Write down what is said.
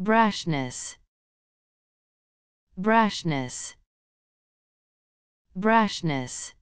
brashness. Brashness. Brashness.